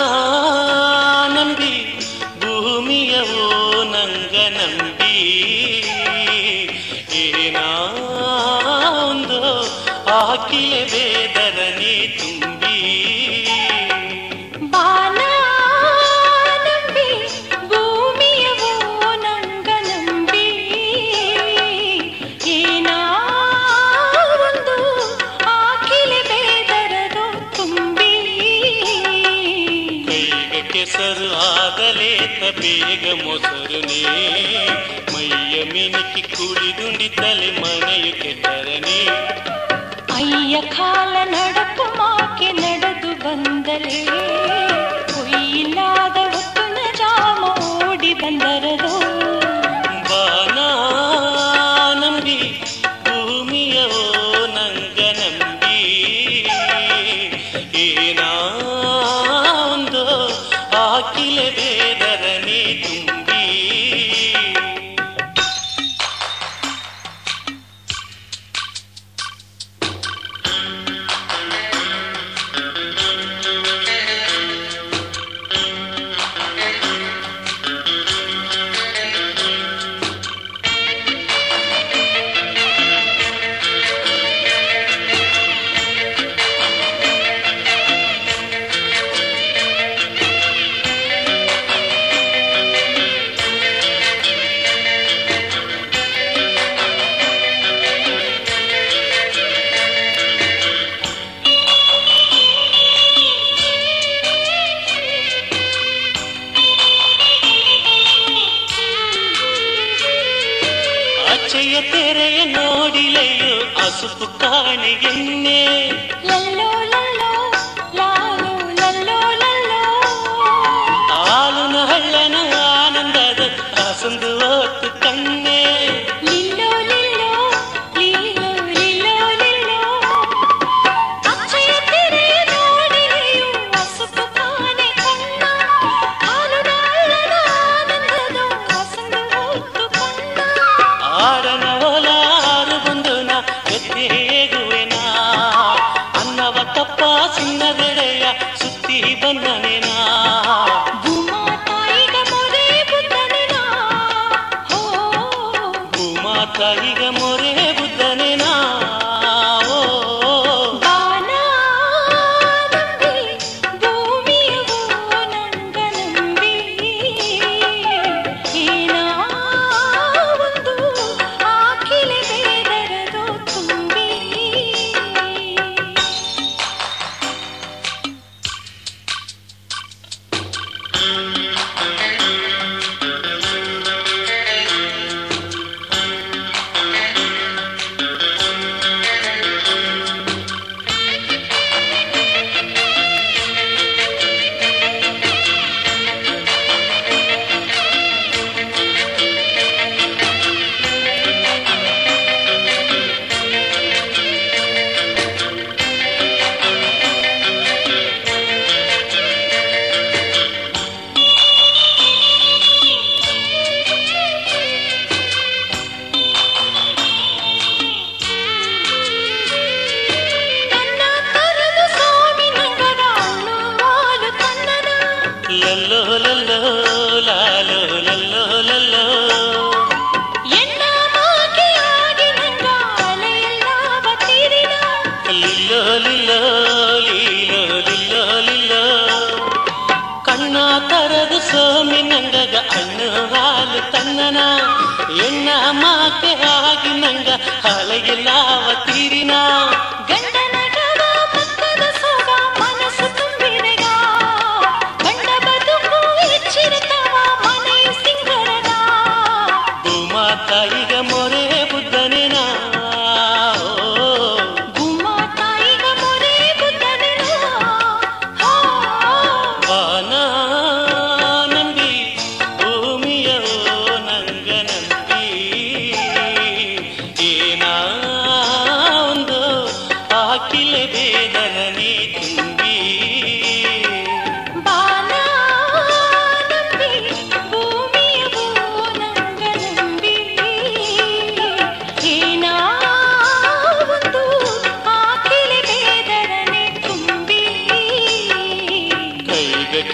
ಬಾನಂಬಿ ಭೂಮಿಯವೋ ನಂಗ ನಂಬಿ ಏನಾ ಒಂದು ಹಾಕಿಲೇಬೇಕು ಕೆಸರು ಆಗಲೇ ಬೇಗ ಮೊಸರು ಮೈಯ ಮಿನುಕಿ ಕುಳಿದುಂಡಿತಲೆ ಮನೆಯು ಕೆಟ್ಟರನೆ ಅಯ್ಯ ಕಾಲ ನಡ ಪರಿಚಯ ತೆರೆಯ ನೋಡಿಲೆಯೋ ಅಸುಪು ಕಾಣೆಯನ್ನೇ ಆಲನ ಹಳ್ಳನ ಆನಂದದ ಹಸಂದು ಓತುತ್ತ Thank mm -hmm. you. ಕರದು ಸ್ವಾಮಿ ನಂಗಗ ಅಣ್ಣ ಹಾಲು ತನ್ನನ. ಎನ್ನ ಮಾತೆ ಆಗಿ ನಂಗ ಹಲಗಿಲ್ಲ ತೀರಿನ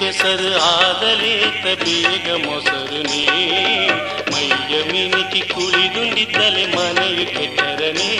ಕೆಸರು ತ ಬೇಗ ಮೊಸರು ನೀ. ಮೈಯ ಮಿನಿಕಿ ಕುಳಿದುಂಡಿದ್ದಲೆ ಮನೆಯು ಕೆಟ್ಟರನೇ.